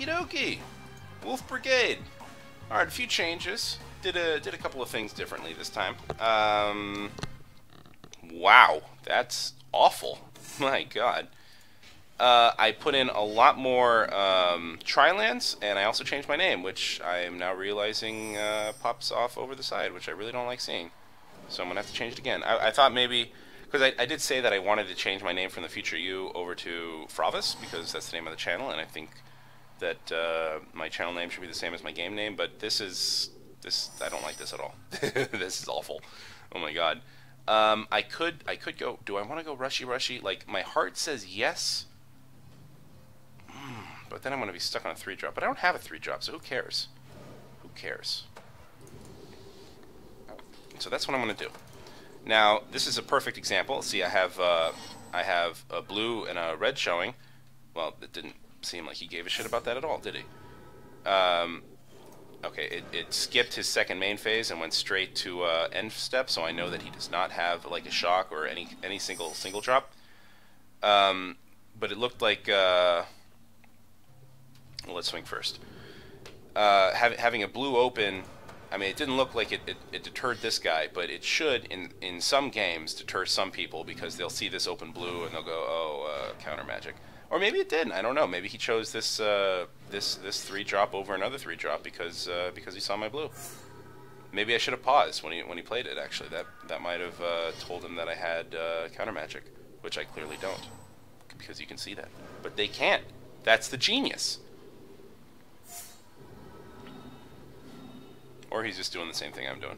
Okie dokie. Wolf Brigade. All right, a few changes. Did a did a couple of things differently this time. Um, wow, that's awful. My God. Uh, I put in a lot more um, Trilands, and I also changed my name, which I am now realizing uh, pops off over the side, which I really don't like seeing. So I'm gonna have to change it again. I, I thought maybe because I, I, did say that I wanted to change my name from the Future You over to Fravas because that's the name of the channel, and I think that uh, my channel name should be the same as my game name. But this is this I don't like this at all. this is awful. Oh my god. Um, I could I could go. Do I want to go rushy rushy? Like my heart says yes, mm, but then I'm going to be stuck on a three drop. But I don't have a three drop, so who cares? Who cares? So that's what I'm going to do. Now, this is a perfect example. See, I have uh, I have a blue and a red showing. Well, it didn't seem like he gave a shit about that at all, did he? Um, okay, it, it skipped his second main phase and went straight to uh, end step, so I know that he does not have like a shock or any any single single drop. Um, but it looked like uh, let's swing first. Uh, having a blue open I mean, it didn't look like it, it, it, deterred this guy, but it should, in, in some games, deter some people because they'll see this open blue and they'll go, oh, uh, counter magic. Or maybe it didn't. I don't know. Maybe he chose this uh, this this three drop over another three drop because uh, because he saw my blue. Maybe I should have paused when he when he played it. Actually, that that might have uh, told him that I had uh, counter magic, which I clearly don't, because you can see that. But they can't. That's the genius. Or he's just doing the same thing I'm doing.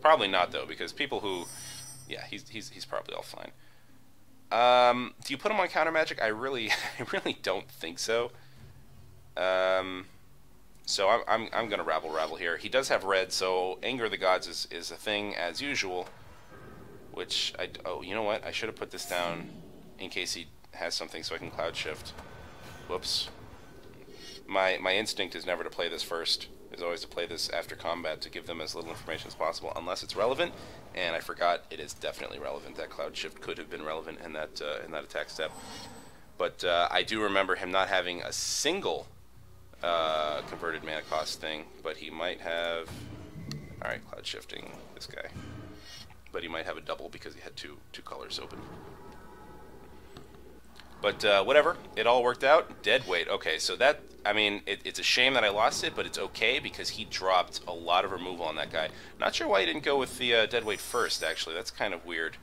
Probably not though, because people who, yeah, he's he's he's probably all fine. Um, do you put him on counter magic? I really, I really don't think so. Um, so I'm I'm I'm gonna rabble rabble here. He does have red, so anger of the gods is is a thing as usual. Which I oh you know what I should have put this down in case he has something so I can cloud shift. Whoops. My my instinct is never to play this first is always to play this after combat to give them as little information as possible, unless it's relevant. And I forgot it is definitely relevant. That cloud shift could have been relevant in that uh, in that attack step. But uh, I do remember him not having a single uh, converted mana cost thing, but he might have. All right, cloud shifting this guy, but he might have a double because he had two two colors open. But uh, whatever, it all worked out. Dead weight. Okay, so that I mean, it, it's a shame that I lost it, but it's okay because he dropped a lot of removal on that guy. Not sure why he didn't go with the uh, dead weight first. Actually, that's kind of weird.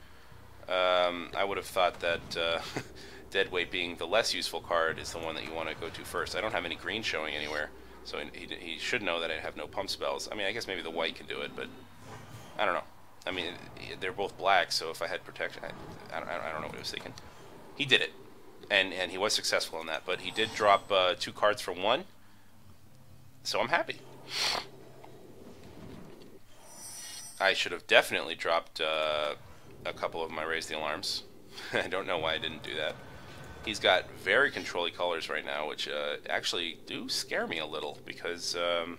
Um, I would have thought that uh, dead weight being the less useful card is the one that you want to go to first. I don't have any green showing anywhere, so he, he should know that I have no pump spells. I mean, I guess maybe the white can do it, but I don't know. I mean, they're both black, so if I had protection, I, I, don't, I don't know what he was thinking. He did it and and he was successful in that. But he did drop uh, two cards for one, so I'm happy. I should have definitely dropped uh, a couple of my raise the alarms. I don't know why I didn't do that. He's got very controlly colors right now, which uh, actually do scare me a little because um,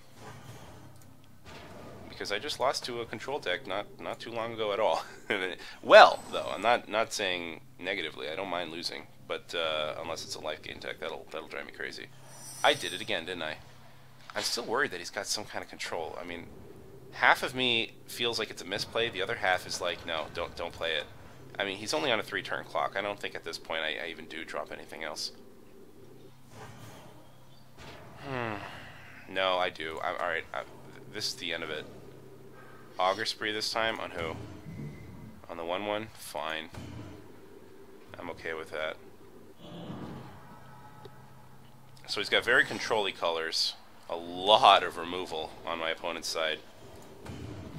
because I just lost to a control deck not not too long ago at all. well, though, I'm not not saying negatively. I don't mind losing, but uh, unless it's a life gain tech, that'll that'll drive me crazy. I did it again, didn't I? I'm still worried that he's got some kind of control. I mean, half of me feels like it's a misplay. The other half is like, no, don't don't play it. I mean, he's only on a three-turn clock. I don't think at this point I, I even do drop anything else. Hmm. No, I do. I, all right. I, this is the end of it. Auger Spree this time on who? On the 1-1? Fine. I'm okay with that. So he's got very controlly colors. A lot of removal on my opponent's side.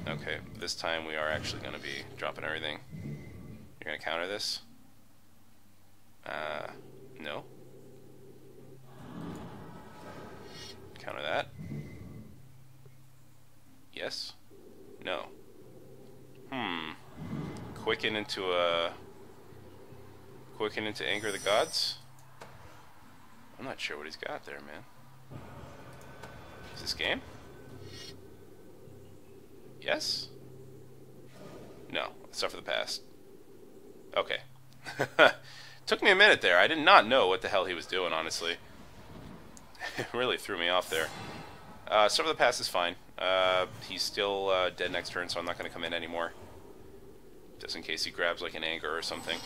Okay, this time we are actually going to be dropping everything. You're going to counter this? Uh, no. Counter that. Yes. No. Hmm. Quicken into a... Quicken into Anger of the Gods? I'm not sure what he's got there, man. Is this game? Yes? No. Stuff for the past. Okay. Took me a minute there. I did not know what the hell he was doing, honestly. it really threw me off there. Uh, Serve the Pass is fine. Uh, he's still uh, dead next turn, so I'm not going to come in anymore. Just in case he grabs like an anger or something.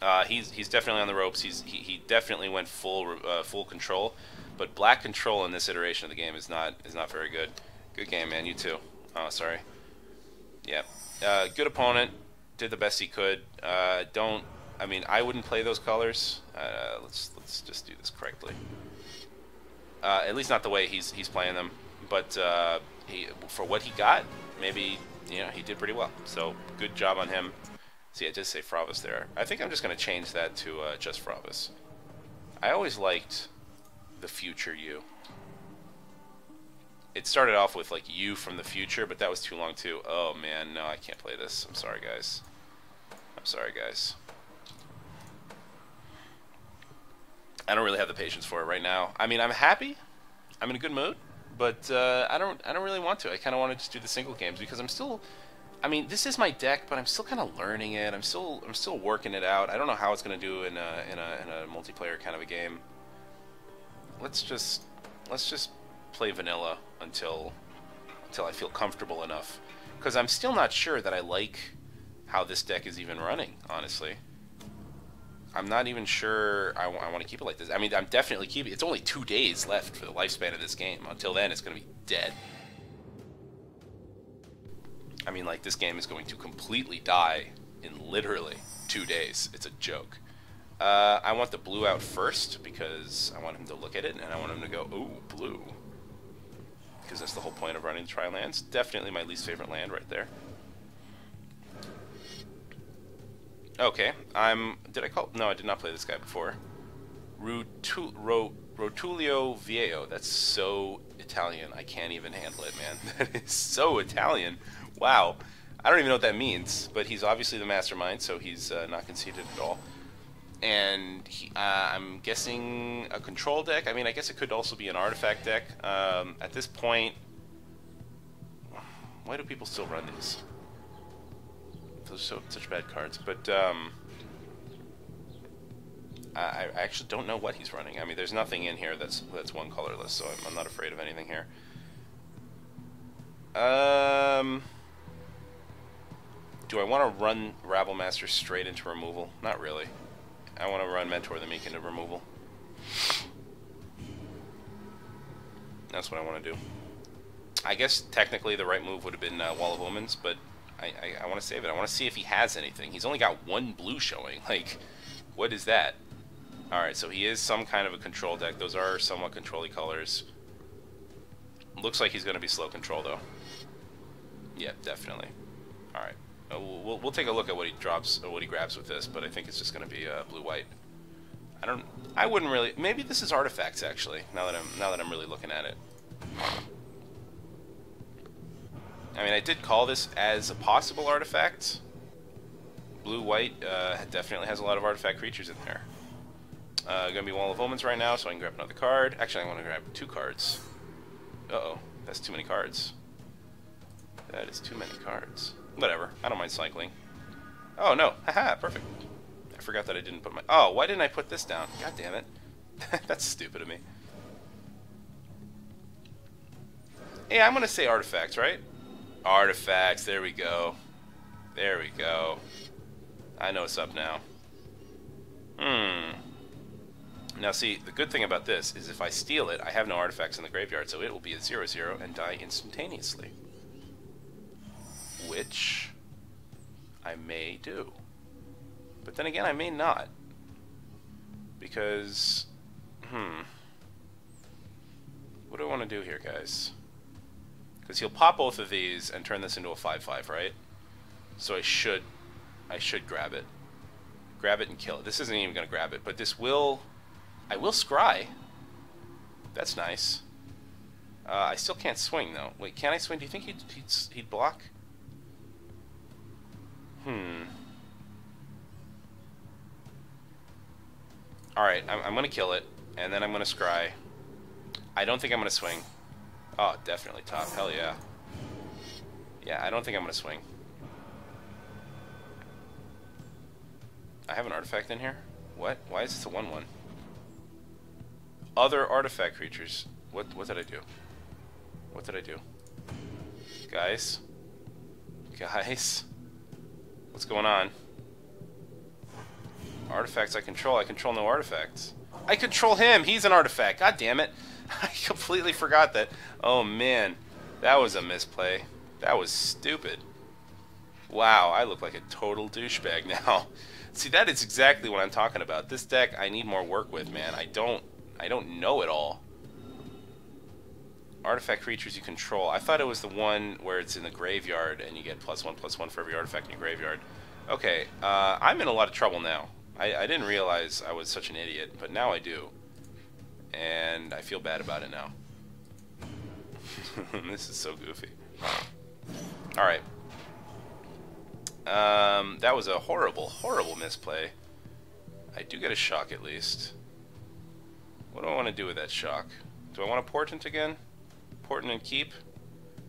Uh, he's he's definitely on the ropes. He's he, he definitely went full uh, full control, but black control in this iteration of the game is not is not very good. Good game, man. You too. Oh, sorry. Yeah. Uh, good opponent. Did the best he could. Uh, don't. I mean, I wouldn't play those colors. Uh, let's let's just do this correctly. At least not the way he's he's playing them. But he for what he got, maybe you know he did pretty well. So good job on him. See, I did say Fravas there. I think I'm just going to change that to uh, just Fravas. I always liked the future you. It started off with like you from the future, but that was too long too. Oh man, no, I can't play this. I'm sorry, guys. I'm sorry, guys. I don't really have the patience for it right now. I mean, I'm happy. I'm in a good mood, but uh, I don't. I don't really want to. I kind of want to just do the single games because I'm still. I mean, this is my deck, but I'm still kind of learning it. I'm still. I'm still working it out. I don't know how it's gonna do in a in a in a multiplayer kind of a game. Let's just let's just play vanilla until until I feel comfortable enough, because I'm still not sure that I like how this deck is even running. Honestly. I'm not even sure I, want to keep it like this. I mean, I'm definitely keeping It's only two days left for the lifespan of this game. Until then, it's going to be dead. I mean, like, this game is going to completely die in literally two days. It's a joke. Uh, I want the blue out first because I want him to look at it and I want him to go, ooh, blue. Because that's the whole point of running tri lands. Definitely my least favorite land right there. Okay, I'm... Did I call... No, I did not play this guy before. Ro, Rotulio Viejo. That's so Italian. I can't even handle it, man. That is so Italian. Wow. I don't even know what that means, but he's obviously the mastermind, so he's uh, not conceited at all. And he, uh, I'm guessing a control deck. I mean, I guess it could also be an artifact deck. Um, at this point, why do people still run these? those are so such bad cards. But um, I, I, actually don't know what he's running. I mean, there's nothing in here that's that's one colorless, so I'm, I'm not afraid of anything here. Um, do I want to run Rabblemaster straight into removal? Not really. I want to run Mentor the Meek into removal. That's what I want to do. I guess technically the right move would have been uh, Wall of Omens, but I, I, I want to save it. I want to see if he has anything. He's only got one blue showing. Like, what is that? Alright, so he is some kind of a control deck. Those are somewhat controlly colors. Looks like he's going to be slow control, though. Yeah, definitely. Alright. Uh, we'll, we'll take a look at what he drops, or what he grabs with this, but I think it's just going to be uh, blue-white. I don't... I wouldn't really... Maybe this is artifacts, actually, now that I'm, now that I'm really looking at it. I mean, I did call this as a possible artifact. Blue-white uh, definitely has a lot of artifact creatures in there. Uh, gonna be Wall of Omens right now, so I can grab another card. Actually, I want to grab two cards. Uh-oh, that's too many cards. That is too many cards. Whatever, I don't mind cycling. Oh, no, haha, perfect. I forgot that I didn't put my... Oh, why didn't I put this down? God damn it. that's stupid of me. Hey, I'm gonna say artifacts, right? Artifacts, there we go. There we go. I know what's up now. Hmm. Now see, the good thing about this is if I steal it, I have no artifacts in the graveyard, so it will be a 0-0 and die instantaneously. Which I may do. But then again, I may not. Because, hmm. What do I want to do here, guys? Because he'll pop both of these and turn this into a 5-5, right? So I should, I should grab it. Grab it and kill it. This isn't even going to grab it, but this will, I will scry. That's nice. Uh, I still can't swing, though. Wait, can I swing? Do you think he'd, he'd, he'd block? Hmm. Alright, I'm, I'm to kill it, and then I'm to scry. I don't think I'm to swing. Oh, definitely top. Hell yeah. Yeah, I don't think I'm to swing. I have an artifact in here? What? Why is this a 1-1? other artifact creatures. What what did I do? What did I do? Guys? Guys? What's going on? Artifacts I control. I control no artifacts. I control him. He's an artifact. God damn it. I completely forgot that. Oh, man. That was a misplay. That was stupid. Wow, I look like a total douchebag now. See, that is exactly what I'm talking about. This deck I need more work with, man. I don't I don't know it all. Artifact creatures you control. I thought it was the one where it's in the graveyard and you get plus one, plus one for every artifact in your graveyard. Okay, uh, I'm in a lot of trouble now. I, I didn't realize I was such an idiot, but now I do. And I feel bad about it now. this is so goofy. Alright. Um, that was a horrible, horrible misplay. I do get a shock at least. What do I want to do with that shock? Do I want a portent again? Portent and keep?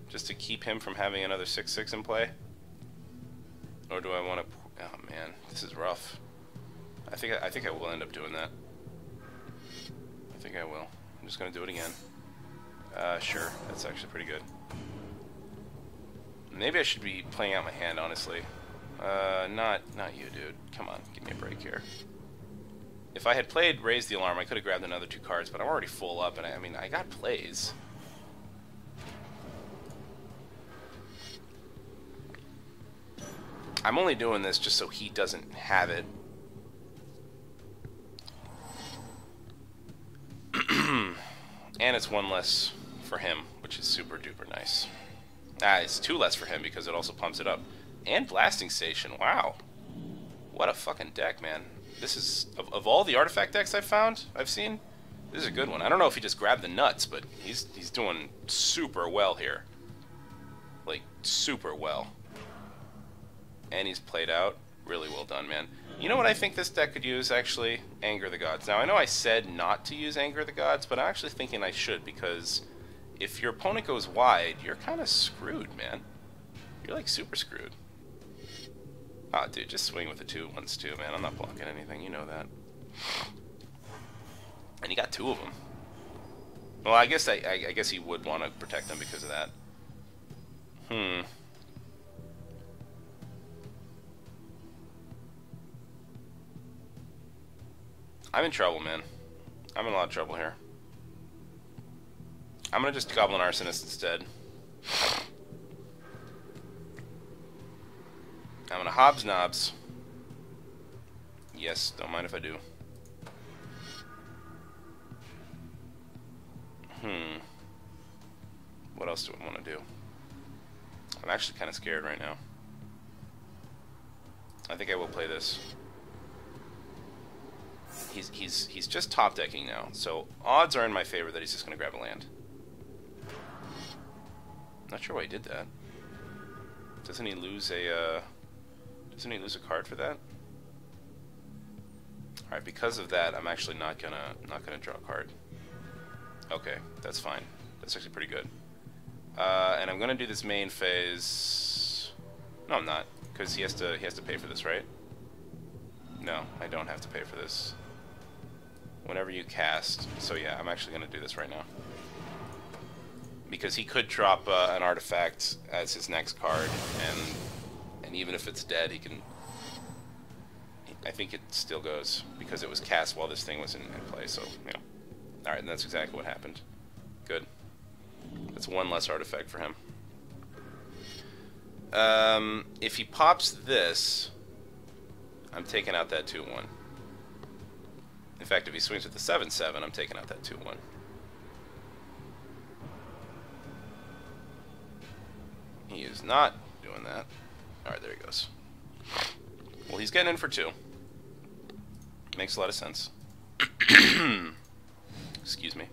Just to keep him from having another 6-6 in play? Or do I want to... Oh man, this is rough. I think I, I think I will end up doing that. I think I will. I'm just going to do it again. Uh, sure, that's actually pretty good. Maybe I should be playing out my hand, honestly. Uh, not, not you, dude. Come on, give me a break here. If I had played Raise the Alarm, I could have grabbed another two cards, but I'm already full up, and I, I mean, I got plays. I'm only doing this just so he doesn't have it. and it's one less for him, which is super duper nice. Ah, it's two less for him because it also pumps it up. And Blasting Station, wow. What a fucking deck, man. This is, of, of all the artifact decks I've found, I've seen, this is a good one. I don't know if he just grabbed the nuts, but he's, he's doing super well here. Like, super well. And he's played out. Really well done, man. You know what I think this deck could use, actually? Anger the Gods. Now, I know I said not to use Anger the Gods, but I'm actually thinking I should, because if your opponent goes wide, you're kind of screwed, man. You're, like, super screwed. Ah, dude, just swing with the two ones too, man. I'm not blocking anything, you know that. And he got two of them. Well, I guess I, I, I guess he would want to protect them because of that. Hmm. I'm in trouble, man. I'm in a lot of trouble here. I'm gonna just Goblin Arsonist instead. I'm gonna Hobbs Knobs. Yes, don't mind if I do. Hmm. What else do I want to do? I'm actually kind of scared right now. I think I will play this. He's he's he's just top decking now, so odds are in my favor that he's just going to grab a land. Not sure why he did that. Doesn't he lose a? Uh, doesn't he lose a card for that? Alright, because of that, I'm actually not gonna not gonna draw a card. Okay, that's fine. That's actually pretty good. Uh, and I'm gonna do this main phase. No, I'm not, because he has to he has to pay for this, right? No, I don't have to pay for this. Whenever you cast, so yeah, I'm actually gonna do this right now. Because he could drop uh, an artifact as his next card, and and even if it's dead, he can... I think it still goes, because it was cast while this thing was in, in play, so, you know. Alright, and that's exactly what happened. Good. That's one less artifact for him. Um, if he pops this, I'm taking out that 2-1. In fact, if he swings with the 7-7, I'm taking out that 2-1. He is not doing that. Alright, there he goes. Well, he's getting in for two. Makes a lot of sense. Excuse me.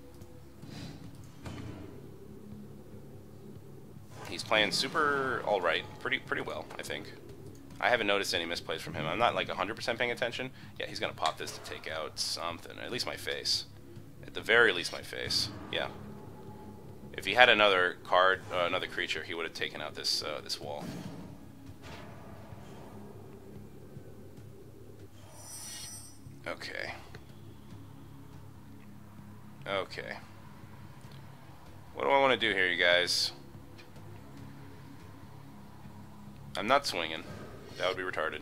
He's playing super alright, pretty pretty well, I think. I haven't noticed any misplays from him. I'm not like 100% paying attention. Yeah, he's going to pop this to take out something, at least my face. At the very least my face. Yeah. If he had another card, uh, another creature, he would have taken out this uh, this wall. Okay. Okay. What do I want to do here, you guys? I'm not swinging. That would be retarded.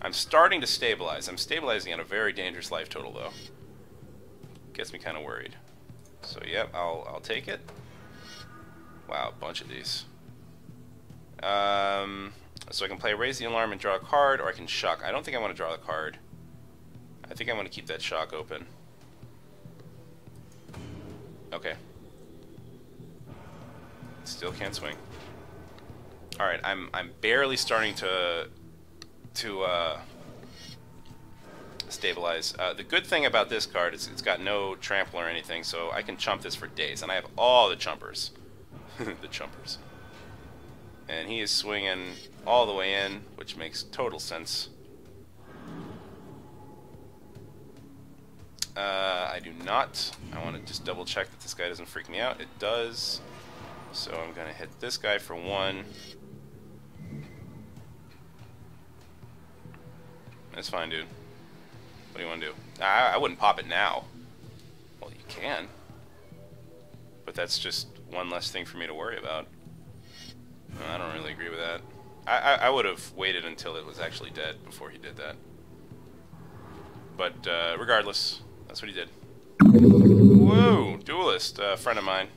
I'm starting to stabilize. I'm stabilizing at a very dangerous life total, though. Gets me kind of worried. So, yep, I'll, I'll take it. Wow, a bunch of these. Um, so I can play Raise the Alarm and draw a card, or I can Shock. I don't think I want to draw the card. I think I want to keep that Shock open. Okay. Still can't swing. All right, I'm I'm barely starting to to uh, stabilize. Uh, the good thing about this card is it's got no trample or anything, so I can chump this for days, and I have all the chumpers, the chumpers. And he is swinging all the way in, which makes total sense. Uh, I do not. I want to just double check that this guy doesn't freak me out. It does. So I'm going to hit this guy for one. That's fine, dude. What do you want to do? I, I wouldn't pop it now. Well, you can. But that's just one less thing for me to worry about. I don't really agree with that. I, I, I would have waited until it was actually dead before he did that. But uh, regardless, that's what he did. Whoa, duelist, uh, friend of mine.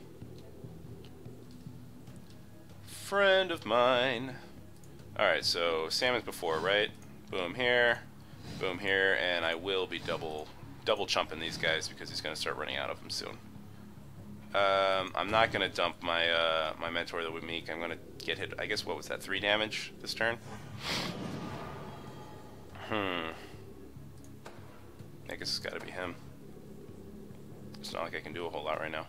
Friend of mine. Alright, so salmon's before, right? Boom here, boom here, and I will be double double chumping these guys because he's going to start running out of them soon. Um, I'm not going to dump my uh, my mentor the Wamik. I'm going to get hit, I guess, what was that, 3 damage this turn? Hmm. I guess it's got to be him. It's not like I can do a whole lot right now.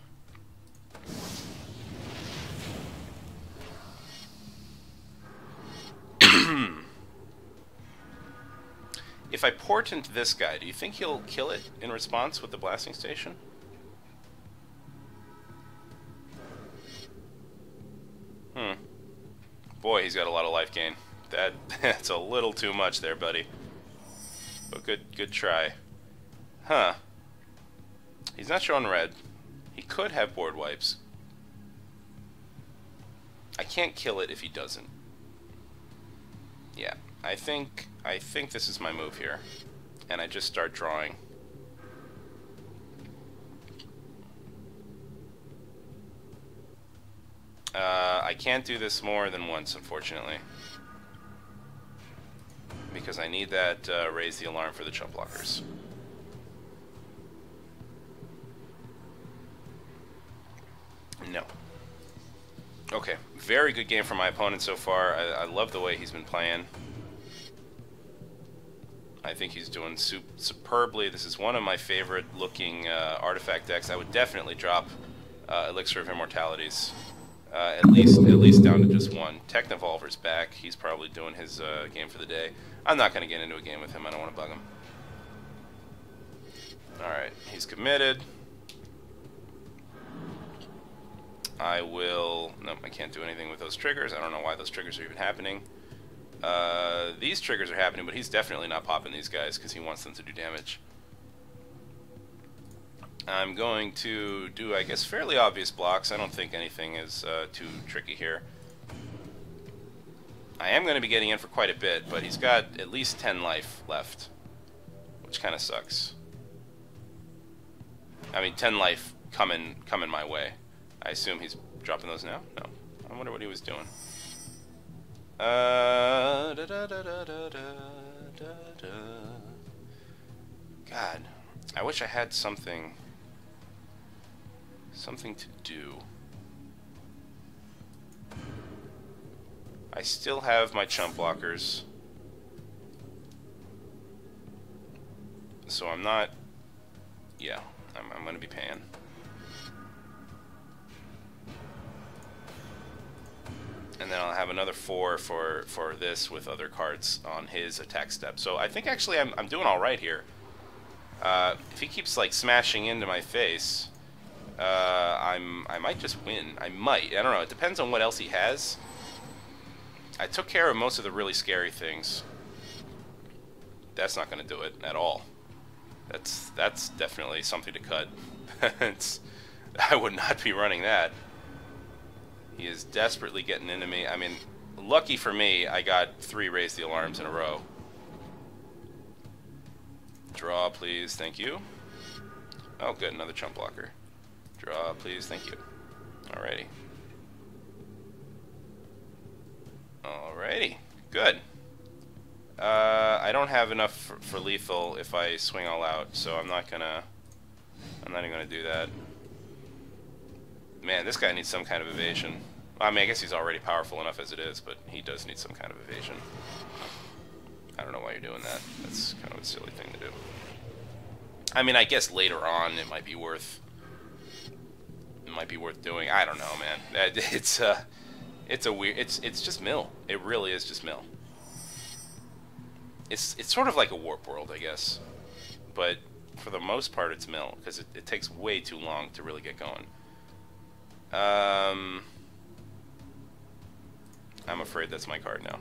If I portent this guy, do you think he'll kill it in response with the blasting station? Hmm. Boy, he's got a lot of life gain. That that's a little too much there, buddy. But good good try. Huh. He's not showing red. He could have board wipes. I can't kill it if he doesn't. Yeah, I think I think this is my move here. And I just start drawing. Uh, I can't do this more than once, unfortunately. Because I need that uh, raise the alarm for the chump blockers. No. Okay, very good game from my opponent so far. I, I love the way he's been playing. I think he's doing su superbly. This is one of my favorite looking uh, artifact decks. I would definitely drop uh, Elixir of Immortalities. Uh, at least at least down to just one. Teknevolver's back. He's probably doing his uh, game for the day. I'm not going to get into a game with him. I don't want to bug him. Alright, he's committed. I will... Nope, I can't do anything with those triggers. I don't know why those triggers are even happening. Uh, these triggers are happening, but he's definitely not popping these guys because he wants them to do damage. I'm going to do, I guess, fairly obvious blocks. I don't think anything is uh, too tricky here. I am going to be getting in for quite a bit, but he's got at least 10 life left, which kind of sucks. I mean, 10 life coming coming my way. I assume he's dropping those now? No. I wonder what he was doing. Uh, da, da, da, God, I wish I had something, something to do. I still have my chump blockers. So I'm not, yeah, I'm, I'm going to be paying. And then I'll have another four for for this with other cards on his attack step. So I think actually I'm I'm doing all right here. Uh, if he keeps like smashing into my face, uh, I'm I might just win. I might. I don't know. It depends on what else he has. I took care of most of the really scary things. That's not going to do it at all. That's that's definitely something to cut. I would not be running that. He is desperately getting into me. I mean, lucky for me, I got three raise the alarms in a row. Draw, please. Thank you. Oh, good. Another chump blocker. Draw, please. Thank you. Alrighty. Alrighty. Good. Uh, I don't have enough for, for, lethal if I swing all out, so I'm not gonna... I'm not even gonna do that. Man, this guy needs some kind of evasion. I mean, I guess he's already powerful enough as it is, but he does need some kind of evasion. I don't know why you're doing that. That's kind of a silly thing to do. I mean, I guess later on it might be worth... It might be worth doing. I don't know, man. It's, uh... It's a weird... It's, it's just mill. It really is just mill. It's, it's sort of like a warp world, I guess. But for the most part, it's mill, because it, it takes way too long to really get going. Um... I'm afraid that's my card now.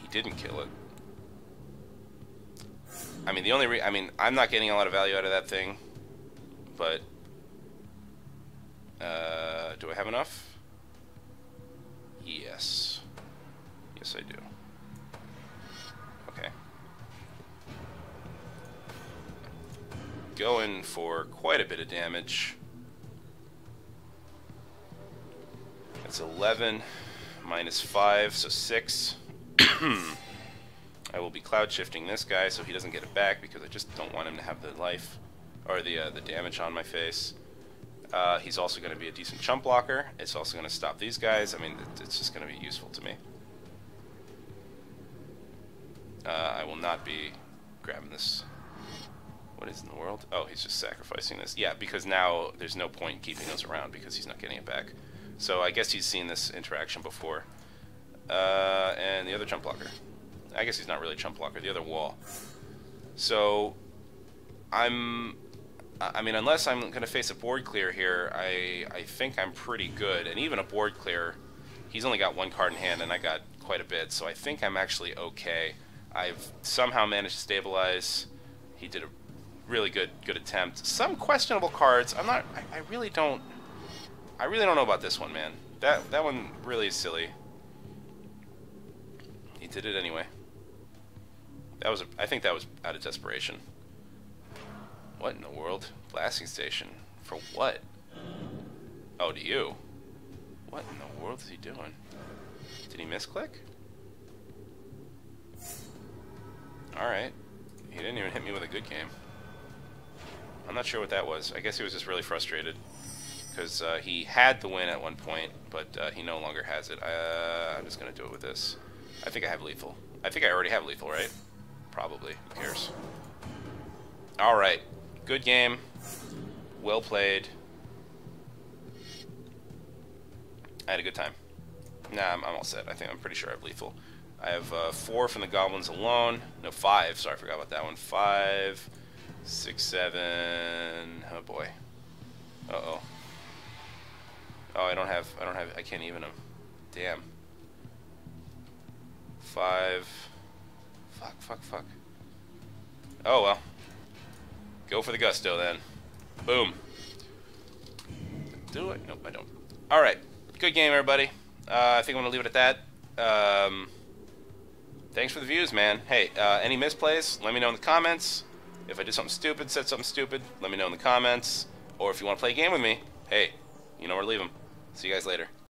He didn't kill it. I mean, the only I mean, I'm not getting a lot of value out of that thing, but uh, do I have enough? Yes. Yes, I do. Okay. Going for quite a bit of damage. That's 11 minus 5, so 6. I will be cloud shifting this guy so he doesn't get it back because I just don't want him to have the life or the uh, the damage on my face. Uh, he's also going to be a decent chump blocker. It's also going to stop these guys. I mean, it's just going to be useful to me. Uh, I will not be grabbing this. What is in the world? Oh, he's just sacrificing this. Yeah, because now there's no point keeping those around because he's not getting it back. So I guess he's seen this interaction before. Uh, and the other chump blocker. I guess he's not really chump blocker, the other wall. So I'm I mean unless I'm going to face a board clear here, I I think I'm pretty good. And even a board clear, he's only got one card in hand and I got quite a bit, so I think I'm actually okay. I've somehow managed to stabilize. He did a really good good attempt. Some questionable cards. I'm not I, I really don't I really don't know about this one, man. That that one really is silly. He did it anyway. That was a, I think that was out of desperation. What in the world? Blasting station. For what? Oh, to you. What in the world is he doing? Did he misclick? Alright. He didn't even hit me with a good game. I'm not sure what that was. I guess he was just really frustrated because uh, he had the win at one point, but uh, he no longer has it. Uh, I'm just going to do it with this. I think I have lethal. I think I already have lethal, right? Probably. Who cares? Alright. Good game. Well played. I had a good time. Nah, I'm, I'm, all set. I think I'm pretty sure I have lethal. I have uh, four from the goblins alone. No, five. Sorry, I forgot about that one. Five, six, seven. Oh boy. Uh oh. Oh, I don't have, I don't have, I can't even them. Damn. Five. Fuck, fuck, fuck. Oh, well. Go for the gusto, then. Boom. Do it? Nope, I don't. Alright. Good game, everybody. Uh, I think I'm going to leave it at that. Um, thanks for the views, man. Hey, uh, any misplays, let me know in the comments. If I did something stupid, said something stupid, let me know in the comments. Or if you want to play a game with me, hey, you know where to leave them. See you guys later.